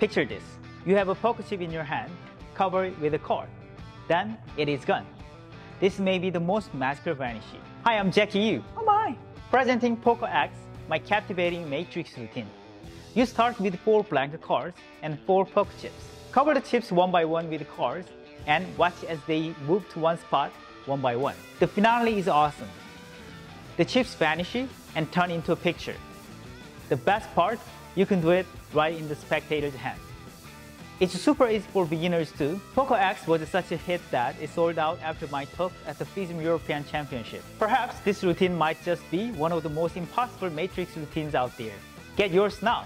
Picture this. You have a poker chip in your hand, covered with a card. Then it is gone. This may be the most magical vanishing. Hi, I'm Jeki Yoo. Oh my! Presenting Poker X, my captivating matrix routine. You start with four blank cards and four poker chips. Cover the chips one by one with cards and watch as they move to one spot one by one. The finale is awesome. The chips vanish and turn into a picture. The best part, you can do it right in the spectator's hand. It's super easy for beginners too. Poker X was such a hit that it sold out after my talk at the FISM European Championship. Perhaps this routine might just be one of the most impossible matrix routines out there. Get yours now!